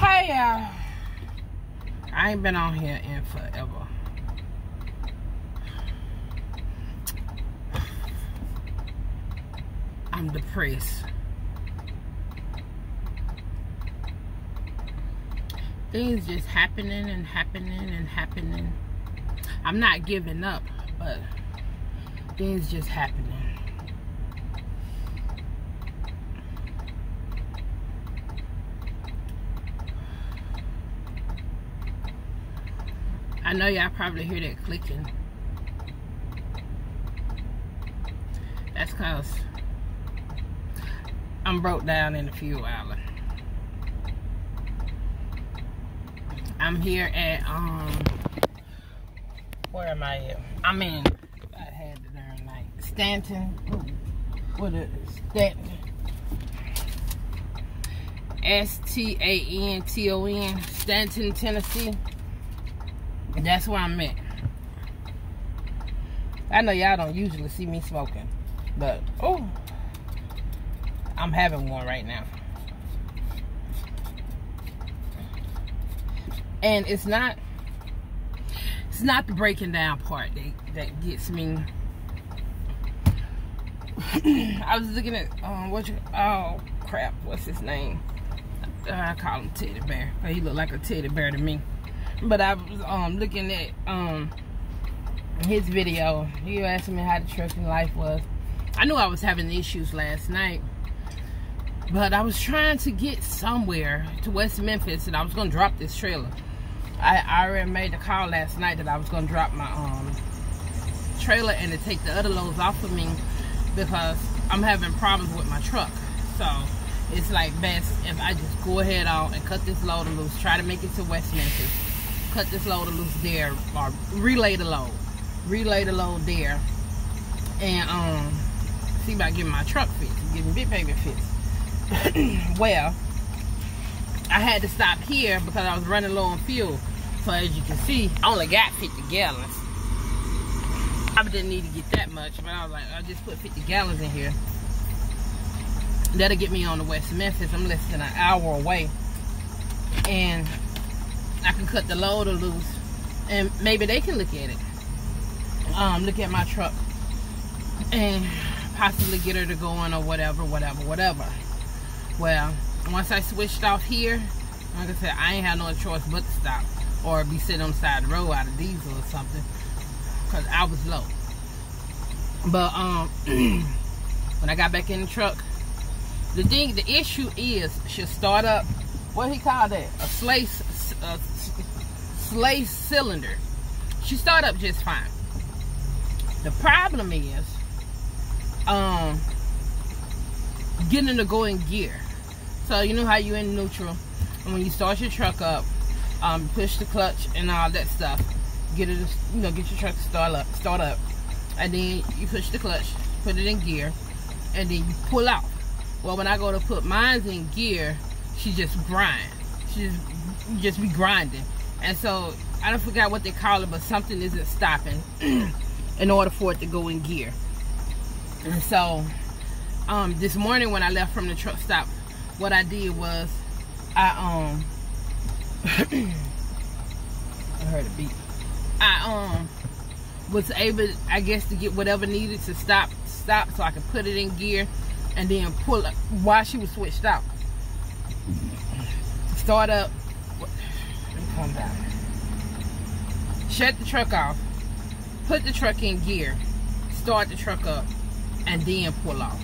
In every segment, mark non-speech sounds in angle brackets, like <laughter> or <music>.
Hey y'all. I ain't been on here in forever. I'm depressed. Things just happening and happening and happening. I'm not giving up, but things just happening. I know y'all probably hear that clicking. That's cause I'm broke down in the fuel island. I'm here at um where am I at? I'm in I had the darn night. Stanton. What is Stanton? S-T-A-N-T-O-N Stanton, Tennessee. That's where I'm at. I know y'all don't usually see me smoking, but oh, I'm having one right now. And it's not it's not the breaking down part that, that gets me. <clears throat> I was looking at um what you oh crap, what's his name? Uh, I call him Teddy Bear. but He looked like a teddy bear to me. But I was um looking at um his video. He asked me how the trucking life was. I knew I was having issues last night. But I was trying to get somewhere to West Memphis and I was gonna drop this trailer. I, I already made the call last night that I was gonna drop my um trailer and to take the other loads off of me because I'm having problems with my truck. So it's like best if I just go ahead on and cut this load loose, try to make it to West Memphis cut this load loose there or relay the load relay the load there. And um see about getting my truck fixed getting big baby fixed. <clears throat> Well I had to stop here because I was running low on fuel. So as you can see I only got 50 gallons. I didn't need to get that much but I was like I just put 50 gallons in here. That'll get me on the West Memphis. I'm less than an hour away. And I can cut the loader loose and maybe they can look at it. Um, look at my truck and possibly get her to go on or whatever, whatever, whatever. Well, once I switched off here, like I said, I ain't had no choice but to stop or be sitting on the side of the road out of diesel or something because I was low. But um, <clears throat> when I got back in the truck, the thing, the issue is, should start up. What he called that? A slice a slave cylinder. She started up just fine. The problem is um, getting to go in gear. So you know how you in neutral, and when you start your truck up, um, push the clutch and all that stuff. Get it, you know, get your truck to start up, start up, and then you push the clutch, put it in gear, and then you pull out. Well, when I go to put mine in gear, she just grind. She just just be grinding. And so I don't forget what they call it, but something isn't stopping <clears throat> in order for it to go in gear. And so um, this morning when I left from the truck stop, what I did was I um <clears throat> I heard a beep. I um was able I guess to get whatever needed to stop stop so I could put it in gear and then pull up while she was switched out. Start up Shut the truck off. Put the truck in gear. Start the truck up. And then pull off.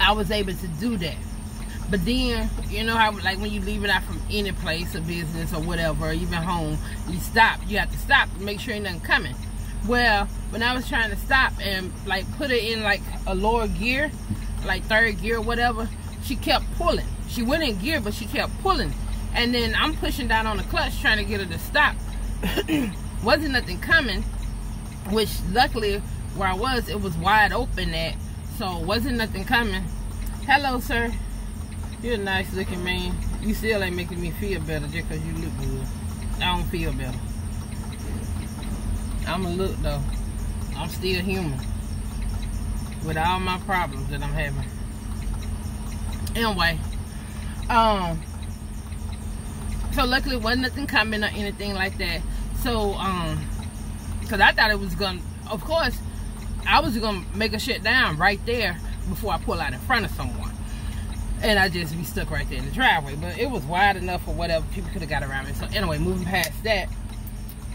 I was able to do that. But then, you know how like when you leave it out from any place or business or whatever, or even home, you stop. You have to stop to make sure ain't nothing coming. Well, when I was trying to stop and like put it in like a lower gear, like third gear or whatever, she kept pulling. She went in gear, but she kept pulling. And then I'm pushing down on the clutch trying to get her to stop. <clears throat> Wasn't nothing coming, which luckily where I was, it was wide open at, so wasn't nothing coming. Hello, sir. You're a nice looking man. You still ain't making me feel better just because you look good. I don't feel better. I'ma look though. I'm still human. With all my problems that I'm having. Anyway, um, So luckily wasn't nothing coming or anything like that. So um because I thought it was gonna of course I was gonna make a shit down right there before I pull out in front of someone. And I just be stuck right there in the driveway. But it was wide enough for whatever people could have got around me. So anyway, moving past that,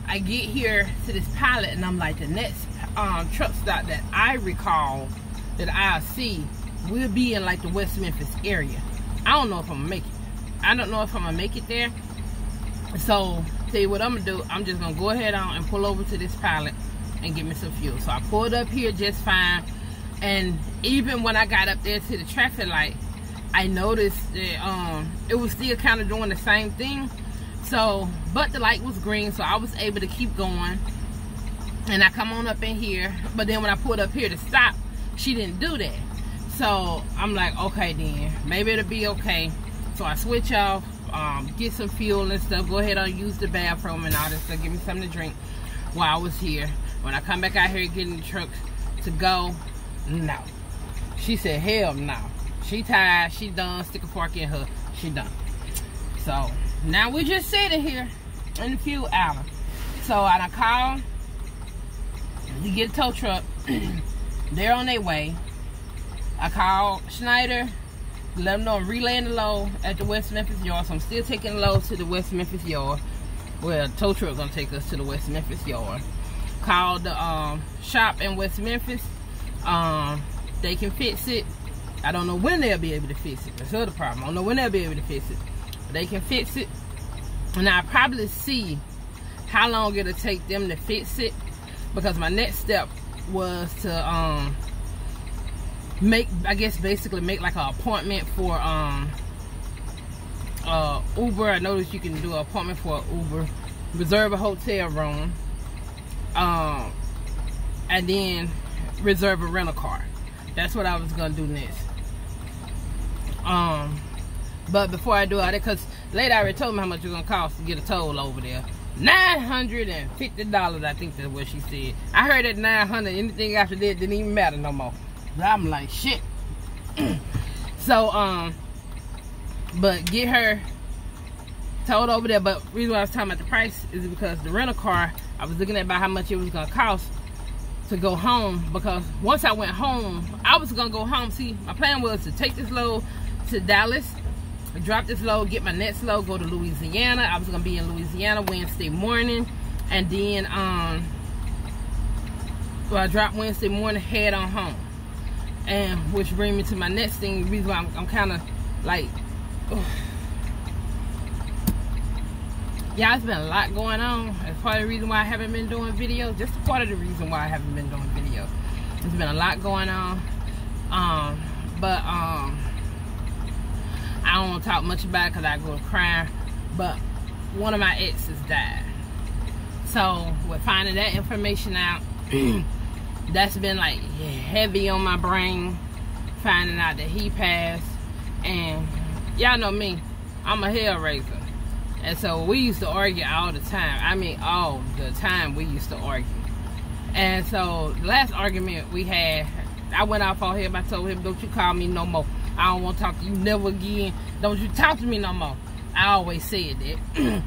I get here to this pilot and I'm like, the next um, truck stop that I recall that I'll see will be in like the West Memphis area. I don't know if I'm gonna make it. I don't know if I'm gonna make it there. So tell you what I'm gonna do. I'm just gonna go ahead on and pull over to this pilot and get me some fuel. So I pulled up here just fine. And even when I got up there to the traffic light, I noticed that um, it was still kind of doing the same thing. So, but the light was green, so I was able to keep going. And I come on up in here, but then when I pulled up here to stop, she didn't do that. So I'm like, okay then, maybe it'll be okay. So I switch off, um, get some fuel and stuff, go ahead and use the bathroom and all this stuff, give me something to drink while I was here. When I come back out here getting the truck to go, no. She said, hell no. She tired, she done, stick a fork in her, she done. So now we just sitting here in a few hours. So I call, We get a tow truck. <clears throat> They're on their way. I called Schneider, let them know I'm relaying the load at the West Memphis yard. So I'm still taking the load to the West Memphis yard. Well, tow truck is gonna take us to the West Memphis yard. Called the um, shop in West Memphis. Um, they can fix it. I don't know when they'll be able to fix it. That's the other problem. I don't know when they'll be able to fix it. But they can fix it. And I'll probably see how long it'll take them to fix it. Because my next step was to um make I guess basically make like an appointment for um uh Uber. I noticed you can do an appointment for Uber, reserve a hotel room, um and then reserve a rental car. That's what I was gonna do next. Um but before I do all that, because later I already told me how much it's gonna cost to get a toll over there. Nine hundred and fifty dollars, I think that's what she said. I heard that nine hundred. Anything after that didn't even matter no more. I'm like shit. <clears throat> so um, but get her towed over there. But reason why I was talking about the price is because the rental car. I was looking at about how much it was gonna cost to go home because once I went home, I was gonna go home. See, my plan was to take this load to Dallas drop this load, get my next load, go to Louisiana. I was gonna be in Louisiana Wednesday morning, and then um, well, I dropped Wednesday morning, head on home, and which brings me to my next thing. The reason why I'm, I'm kind of like, <sighs> yeah, it's been a lot going on. it's part of the reason why I haven't been doing videos. Just part of the reason why I haven't been doing videos. There's been a lot going on, um, but um I don't want to talk much about it because I go to crying. But one of my exes died. So with finding that information out, <clears throat> <clears throat> that's been like heavy on my brain. Finding out that he passed. And y'all know me, I'm a hellraiser. And so we used to argue all the time. I mean, all the time we used to argue. And so the last argument we had, I went off on him. I told him, don't you call me no more. I don't want to talk to you never again. Don't you talk to me no more. I always said that.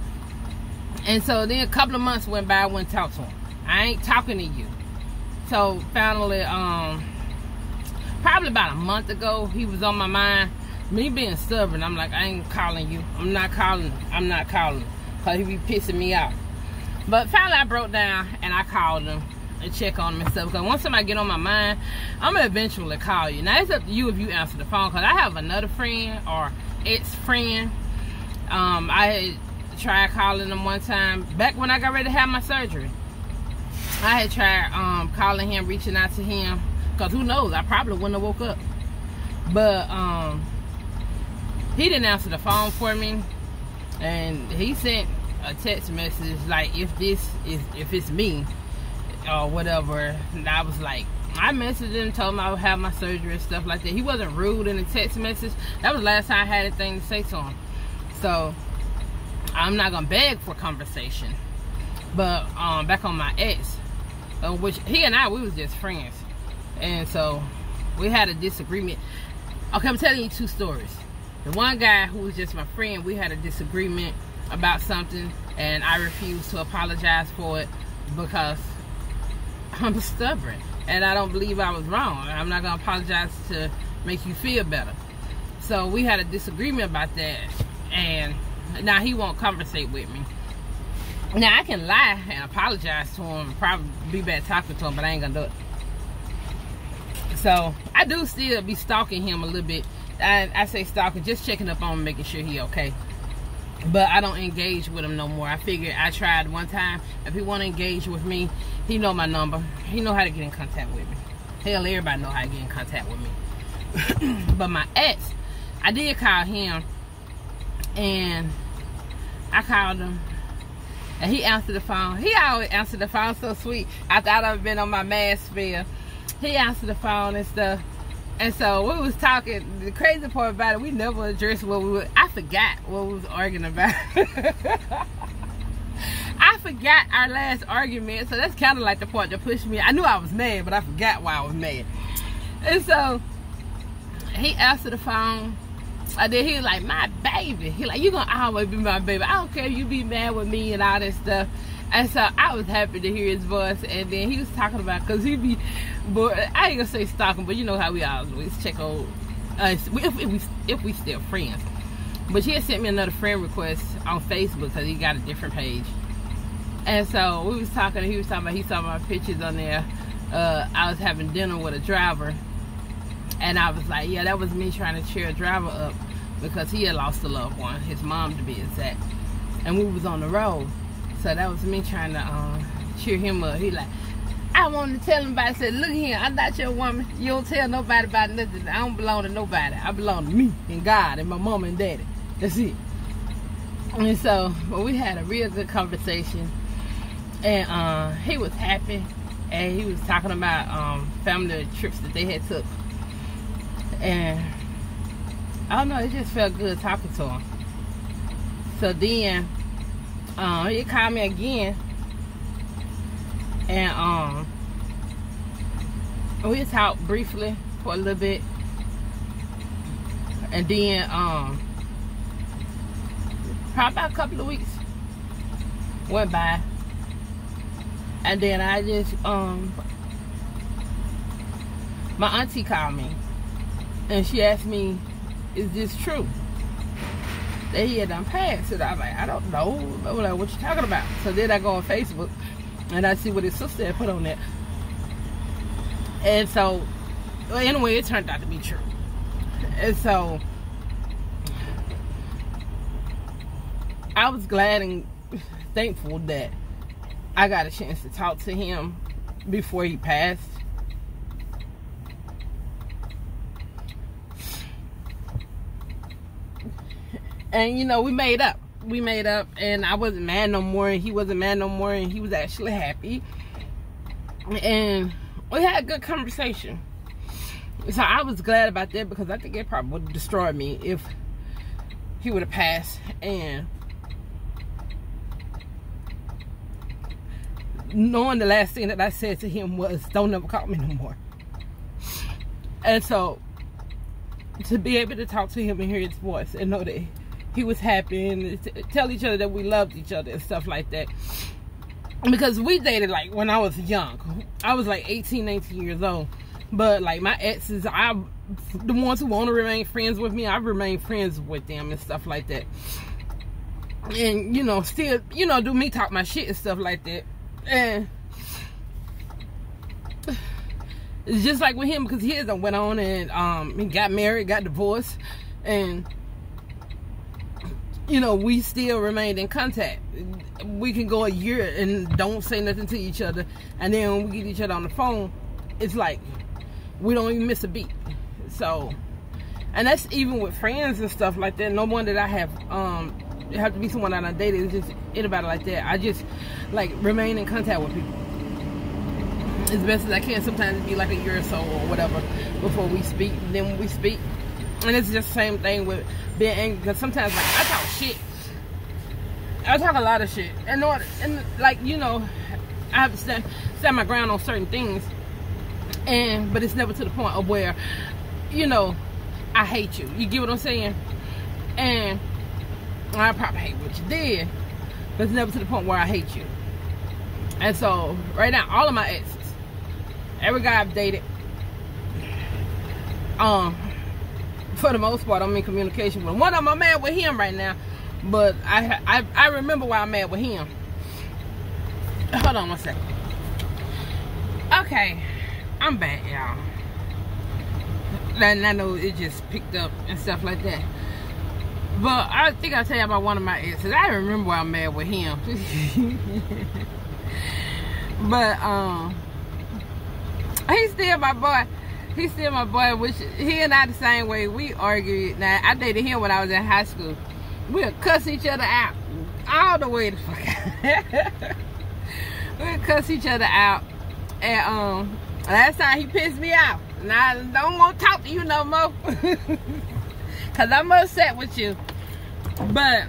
<clears throat> and so then a couple of months went by, I went talked to him. I ain't talking to you. So finally, um, probably about a month ago, he was on my mind. Me being stubborn, I'm like, I ain't calling you. I'm not calling. I'm not calling. Because he be pissing me off. But finally I broke down and I called him and check on him and stuff. Because once somebody get on my mind, I'm going to eventually call you. Now, it's up to you if you answer the phone. Because I have another friend or ex-friend. Um, I tried calling them one time. Back when I got ready to have my surgery. I had tried um, calling him, reaching out to him. Because who knows, I probably wouldn't have woke up. But um, he didn't answer the phone for me. And he sent a text message like, if this is, if it's me, or whatever. And I was like, I messaged him, told him I would have my surgery and stuff like that. He wasn't rude in the text message. That was the last time I had anything to say to him. So, I'm not going to beg for conversation. But, um, back on my ex, uh, which he and I, we was just friends. And so, we had a disagreement. Okay, I'm telling you two stories. The one guy who was just my friend, we had a disagreement about something and I refused to apologize for it because I'm stubborn and I don't believe I was wrong. I'm not going to apologize to make you feel better. So we had a disagreement about that and now he won't conversate with me. Now I can lie and apologize to him, probably be bad talking to him, but I ain't gonna do it. So I do still be stalking him a little bit. I, I say stalking, just checking up on him, making sure he okay. But I don't engage with him no more. I figured I tried one time. If he want to engage with me, he know my number. He know how to get in contact with me. Hell, everybody know how to get in contact with me. <clears throat> but my ex, I did call him, and I called him and he answered the phone. He always answered the phone so sweet. I thought I've been on my mask spell. He answered the phone and stuff. And so we was talking. The crazy part about it, we never addressed what we were. I forgot what we was arguing about. <laughs> I forgot our last argument, so that's kind of like the part that pushed me. I knew I was mad, but I forgot why I was mad. And so he answered the phone and then he was like, my baby. He like, you gonna always be my baby. I don't care if you be mad with me and all that stuff. And so I was happy to hear his voice. And then he was talking about, cause he be, but I ain't gonna say stalking, but you know how we always check on us if, if, we if we still friends. But he had sent me another friend request on Facebook because he got a different page. And so we was talking. He was talking about he saw my pictures on there. Uh, I was having dinner with a driver and I was like, yeah, that was me trying to cheer a driver up because he had lost a loved one, his mom to be exact. And we was on the road. So that was me trying to um, cheer him up. He like, I wanted to tell him about it. I said, look here, I'm not your woman. You don't tell nobody about nothing. I don't belong to nobody. I belong to me and God and my mom and daddy. That's it. And so, well, we had a real good conversation. And uh, he was happy. And he was talking about um, family trips that they had took and I don't know, it just felt good talking to him. So then um, he called me again. And um we talked briefly for a little bit. And then um probably a couple of weeks went by. And then I just um my auntie called me and she asked me, is this true? That he had done passed. And I was like, I don't know. I was like, what you talking about? So then I go on Facebook and I see what his sister had put on there. And so, well, anyway, it turned out to be true. And so, I was glad and thankful that I got a chance to talk to him before he passed. And you know we made up. We made up and i wasn't mad no more and he wasn't mad no more and he was actually happy. And we had a good conversation. So i was glad about that because i think it probably would have destroyed me if he would have passed. And knowing the last thing that i said to him was don't ever call me no more. And so to be able to talk to him and hear his voice and know that he was happy and tell each other that we loved each other and stuff like that. Because we dated like when I was young. I was like 18 19 years old. But like my exes I the ones who want to remain friends with me I remain friends with them and stuff like that. And you know still you know do me talk my shit and stuff like that. And it's just like with him because done went on and um he got married got divorced and you know, we still remained in contact. We can go a year and don't say nothing to each other, and then when we get each other on the phone, it's like we don't even miss a beat. So, and that's even with friends and stuff like that. No one that I have um it have to be someone that I dated. It's just anybody like that. I just like remain in contact with people as best as I can. Sometimes it be like a year or so or whatever before we speak. And then when we speak, and it's just the same thing with being angry because sometimes like I talk shit. I talk a lot of shit. And order, and like, you know, I have to stand, stand my ground on certain things. And but it's never to the point of where, you know, I hate you. You get what I'm saying? And I probably hate what you did, but it's never to the point where I hate you. And so right now, all of my exes, every guy I've dated, um, <laughs> for the most part, I'm in communication with one of them. I'm mad with him right now, but I I, I remember why I'm mad with him. Hold on one second. Okay, I'm back, y'all. And I know it just picked up and stuff like that. But I think I'll tell you about one of my exes. I remember why I'm mad with him. <laughs> but um he's still my boy. He's still my boy, which he and I the same way. We argued. Now I dated him when I was in high school. We'll cuss each other out all the way the fuck out. <laughs> we'll cuss each other out. And um last time he pissed me off. And I don't want to talk to you no more. <laughs> Cause I'm upset with you. But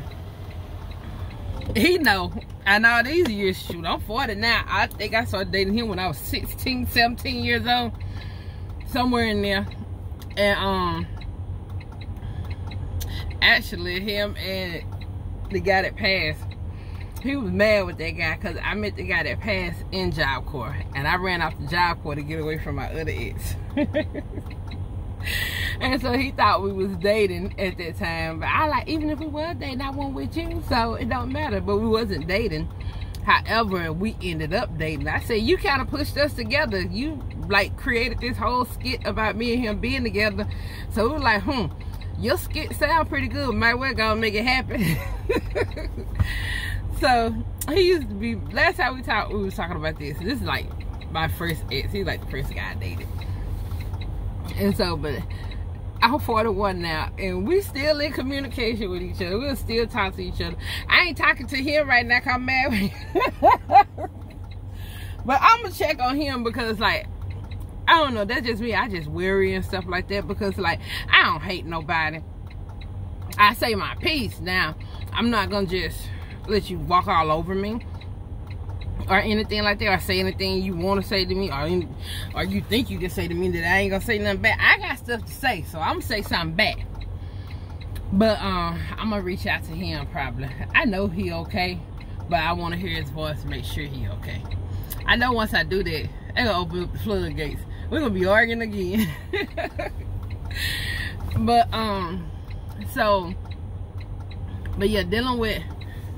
he know. And all these years, shoot, I'm 40 now. I think I started dating him when I was 16, 17 years old. Somewhere in there. And um actually him and the guy that passed he was mad with that guy because I met the guy that passed in Job Corps. And I ran off the Job Corps to get away from my other ex. <laughs> and so he thought we was dating at that time. But I like, even if we was dating, I wasn't with you. So it don't matter. But we wasn't dating. However, we ended up dating. I said, you kind of pushed us together. You like created this whole skit about me and him being together. So we were like, hmm, your skit sound pretty good. Might well gonna make it happen. <laughs> so he used to be last time we talked we was talking about this this is like my first ex he's like the first guy i dated and so but i'm 41 now and we still in communication with each other we'll still talk to each other i ain't talking to him right now cause i'm married <laughs> but i'm gonna check on him because like i don't know that's just me i just worry and stuff like that because like i don't hate nobody i say my piece now i'm not gonna just let you walk all over me or anything like that or say anything you want to say to me or, in, or you think you can say to me that I ain't gonna say nothing back. I got stuff to say, so I'm gonna say something back. But um, I'm gonna reach out to him probably. I know he okay, but I want to hear his voice to make sure he okay. I know once I do that, I gonna open up the floodgates. We're gonna be arguing again. but um, so, but yeah, dealing with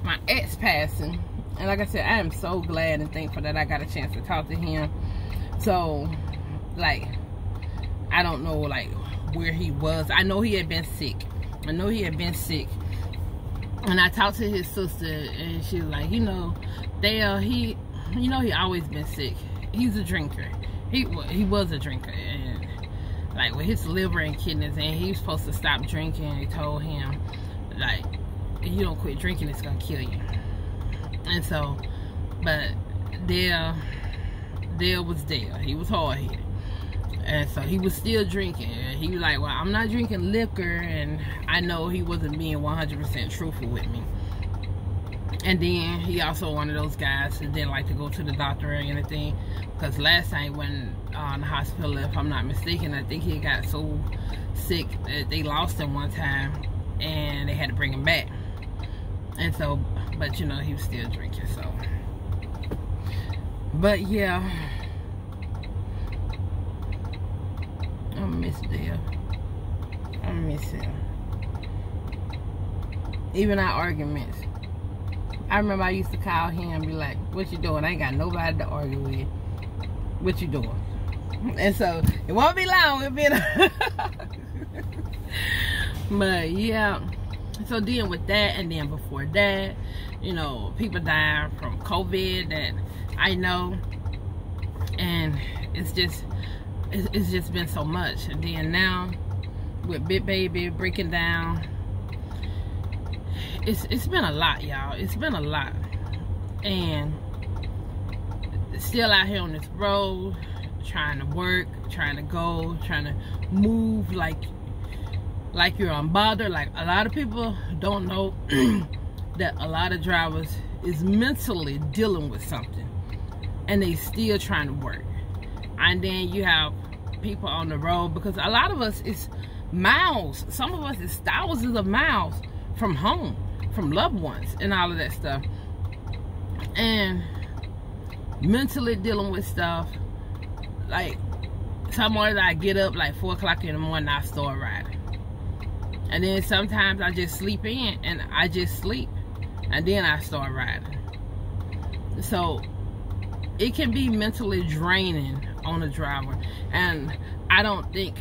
my ex passing and like i said i am so glad and thankful that i got a chance to talk to him. So like i don't know like where he was. I know he had been sick. I know he had been sick. And i talked to his sister and she was like you know Dale, he you know he always been sick. He's a drinker he he was a drinker and like with his liver and kidneys and he was supposed to stop drinking they told him like you don't quit drinking, it's gonna kill you. And so, but Dale, Dale was Dale. He was hard headed. And so he was still drinking. And he was like, well, I'm not drinking liquor. And I know he wasn't being 100% truthful with me. And then he also one of those guys who didn't like to go to the doctor or anything. Because last time he went uh, the hospital, if I'm not mistaken, I think he got so sick that they lost him one time. And they had to bring him back. And so but you know he was still drinking so. But yeah. I miss Dale. I miss him. Even our arguments I remember I used to call him and be like what you doing? I ain't got nobody to argue with. What you doing? And so it won't be long it'll be <laughs> but yeah. So dealing with that and then before that you know people dying from covid that i know. And it's just it's just been so much. And then now with big baby breaking down it's it's been a lot y'all. It's been a lot. And still out here on this road trying to work trying to go trying to move like like you're unbothered. Like a lot of people don't know <clears throat> that a lot of drivers is mentally dealing with something and they still trying to work. And then you have people on the road because a lot of us is miles some of us is thousands of miles from home from loved ones and all of that stuff. And mentally dealing with stuff. Like some mornings I get up like four o'clock in the morning I start riding. And then sometimes I just sleep in and I just sleep. And then I start riding. So it can be mentally draining on a driver. And I don't think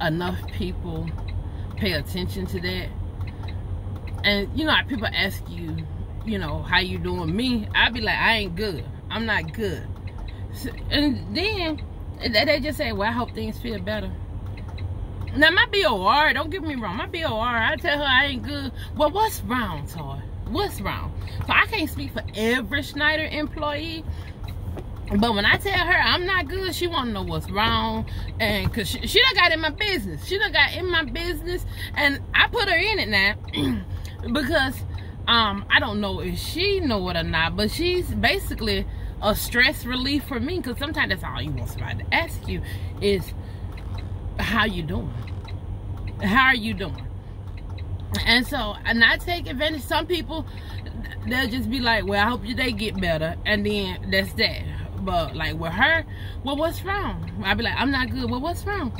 enough people pay attention to that. And you know, people ask you, you know, how you doing? Me, I'd be like, I ain't good. I'm not good. So, and then they just say, well, I hope things feel better. Now, my BOR, don't get me wrong, my BOR, I tell her I ain't good. Well, what's wrong, Toy? What's wrong? So I can't speak for every Schneider employee, but when I tell her I'm not good, she want to know what's wrong. And because she, she done got in my business. She done got in my business. And I put her in it now <clears throat> because um, I don't know if she know it or not. But she's basically a stress relief for me. Because sometimes that's all you want somebody to ask you is, how you doing? How are you doing? And so, and I take advantage. Some people, they'll just be like, well, I hope day get better. And then that's that but like with her, well, what's wrong? I'd be like, I'm not good. Well, what's wrong?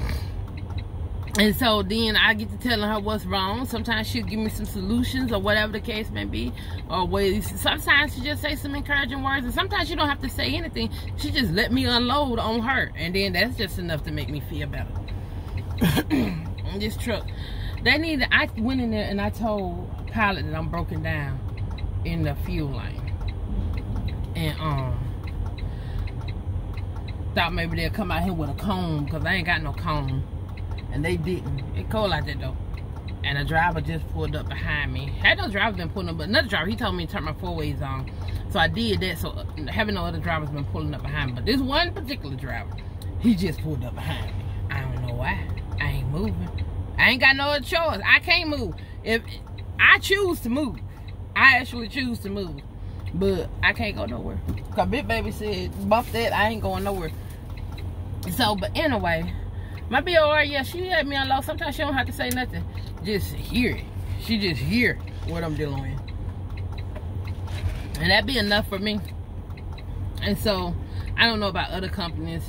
And so then I get to telling her what's wrong. Sometimes she'll give me some solutions or whatever the case may be. Or ways. Sometimes she just say some encouraging words. And sometimes you don't have to say anything. She just let me unload on her. And then that's just enough to make me feel better. <coughs> this truck. They need to, I went in there and I told Pilot that I'm broken down in the fuel line. And um thought maybe they'll come out here with a comb because I ain't got no comb. And they didn't. It cold out there though. And a driver just pulled up behind me. Had no driver been pulling up, but another driver, he told me to turn my four ways on. So I did that. So having no other drivers been pulling up behind me. But this one particular driver, he just pulled up behind me. I don't know why. I ain't moving. I ain't got no other choice. I can't move. If I choose to move, I actually choose to move. But I can't go nowhere. Cause Big Baby said, bump that, I ain't going nowhere. So, but anyway, my BOR, yeah, she had me on low. Sometimes she don't have to say nothing. Just hear it. She just hear what I'm dealing with. And that be enough for me. And so, I don't know about other companies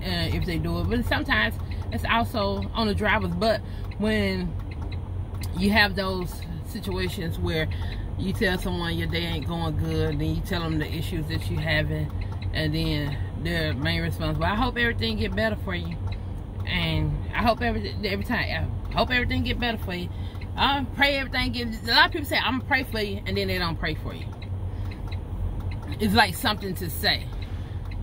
uh, if they do it. But sometimes it's also on the drivers. butt when you have those situations where you tell someone your day ain't going good, then you tell them the issues that you having, and then their main response, well, I hope everything get better for you. I hope every every time, I hope everything get better for you. I pray everything get. A lot of people say I'm gonna pray for you, and then they don't pray for you. It's like something to say.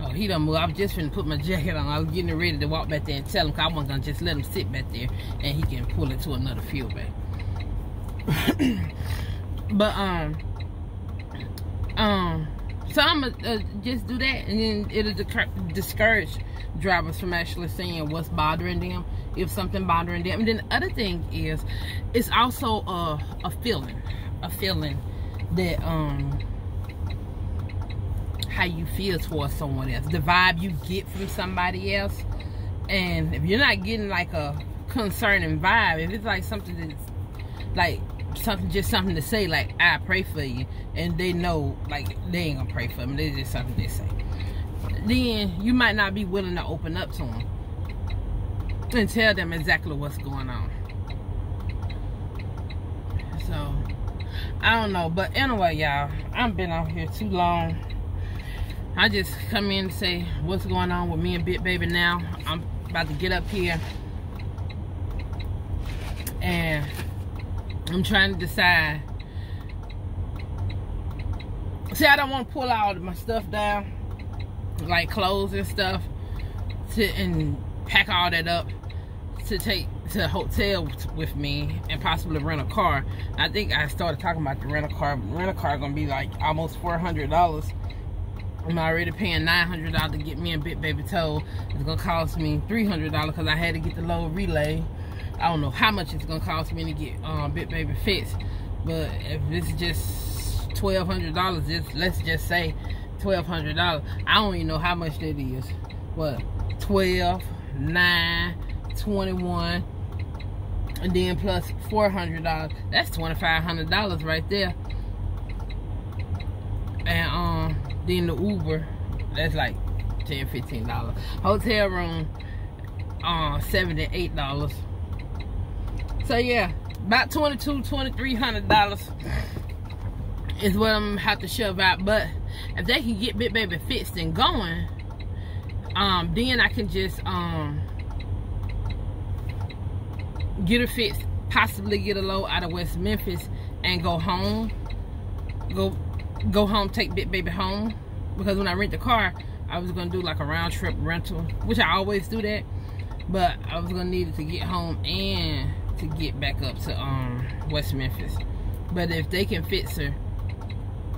Oh, he don't move. I was just finna put my jacket on. I was getting ready to walk back there and tell him, cause I wasn't gonna just let him sit back there, and he can pull it to another field bank. <coughs> but um, um so I'm gonna uh, just do that, and then it'll discourage drivers from actually seeing what's bothering them, if something bothering them. And then the other thing is, it's also a, a feeling, a feeling that um how you feel towards someone else, the vibe you get from somebody else. And if you're not getting like a concerning vibe, if it's like something that's like something just something to say like I pray for you and they know like they ain't gonna pray for me. they just something they say. Then you might not be willing to open up to them and tell them exactly what's going on. So I don't know, but anyway, y'all, I've been out here too long. I just come in to say what's going on with me and Big Baby now. I'm about to get up here and I'm trying to decide. See, I don't want to pull all my stuff down, like clothes and stuff, to and pack all that up to take to hotel with me and possibly rent a car. I think I started talking about the rent a car. Rent a car gonna be like almost four hundred dollars. I'm already paying nine hundred dollars to get me a bit Baby tow. It's gonna cost me three hundred dollars because I had to get the low relay. I don't know how much it's gonna cost me to get um, Big Baby fixed, but if it's just twelve hundred dollars, just let's just say twelve hundred dollars. I don't even know how much that is. What 12, 9, 21. and then plus plus four hundred dollars. That's twenty five hundred dollars right there. And um, then the Uber, that's like 10 15 dollars. Hotel room, uh, seventy eight dollars. So yeah, about 22 2300 dollars is what I'm gonna have to shove out. But if they can get Big Baby fixed and going, um, then I can just um get her fixed, possibly get a load out of West Memphis and go home. Go go home, take Big Baby home. Because when I rent the car, I was gonna do like a round trip rental, which I always do that. But I was gonna need it to get home and to get back up to um West Memphis. But if they can fix her,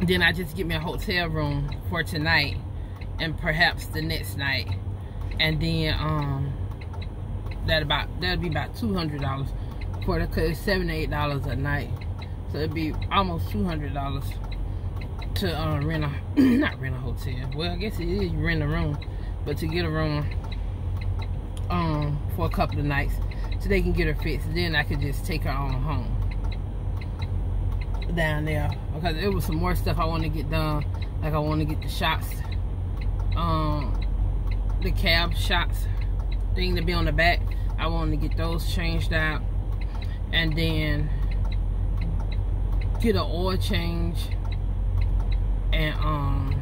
then I just get me a hotel room for tonight and perhaps the next night. And then um that about that'd be about two hundred dollars for the cause eight dollars a night. So it'd be almost two hundred dollars to uh, rent a <clears throat> not rent a hotel. Well I guess it is rent a room, but to get a room um for a couple of nights so they can get her fixed. Then I could just take her on home down there because it was some more stuff I want to get done. Like I want to get the shots, um, the cab shots thing to be on the back. I wanted to get those changed out. And then get an oil change and um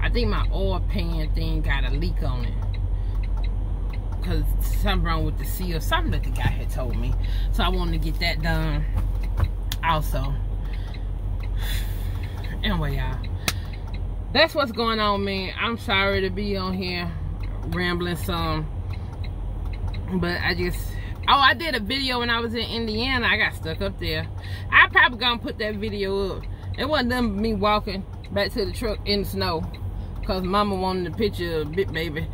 I think my oil pan thing got a leak on it. Because something wrong with the seal. Something that the guy had told me. So I wanted to get that done also. <sighs> Anyway y'all that's what's going on man I'm sorry to be on here rambling some but I just oh I did a video when I was in Indiana I got stuck up there I probably gonna put that video up it wasn't them me walking back to the truck in the snow because mama wanted a picture of Big Baby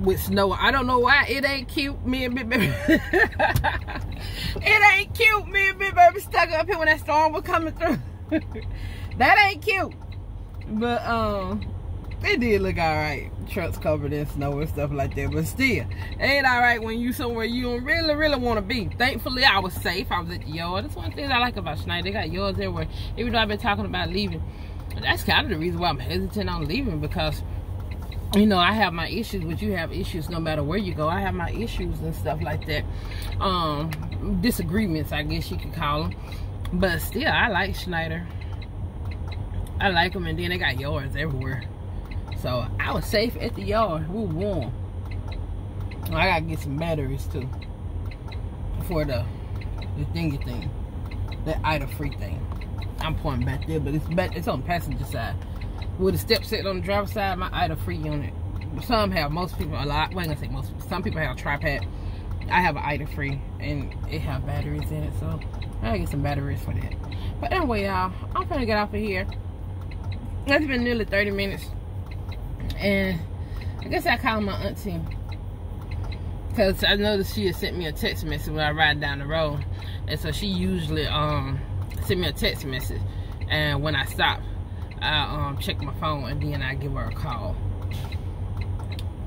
with snow. I don't know why it ain't cute. Me and Big Baby. <laughs> it ain't cute. Me and Big Baby stuck up here when that storm was coming through. <laughs> that ain't cute. But um it did look alright. Trucks covered in snow and stuff like that. But still, ain't alright when you somewhere you don't really, really want to be. Thankfully, I was safe. I was at the yard. That's one thing I like about Schneider. They got yards everywhere. Even though I've been talking about leaving. That's kind of the reason why I'm hesitant on leaving because you know i have my issues but you have issues no matter where you go i have my issues and stuff like that um disagreements i guess you could call them but still i like schneider i like them and then they got yards everywhere so i was safe at the yard we warm i gotta get some batteries too for the the thingy thing that idle free thing i'm pointing back there but it's back it's on the passenger side with a step set on the driver's side, my idle free unit. Some have, most people, a lot, well, I'm gonna say most, some people have a TriPac. I have an idle free and it have batteries in it, so I gotta get some batteries for that. But anyway, y'all, I'm gonna get off of here. It's been nearly 30 minutes. And I guess I call my auntie. Because I noticed she had sent me a text message when I ride down the road. And so she usually um sent me a text message. And when I stop, I um check my phone and then I give her a call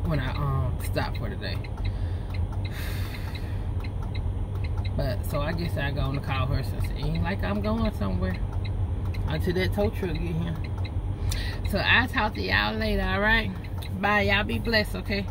when I um stop for the day. <sighs> But so I guess I go to call her since it ain't like I'm going somewhere until that tow truck get here. So I'll talk to y'all later, alright? Bye, y'all be blessed, okay?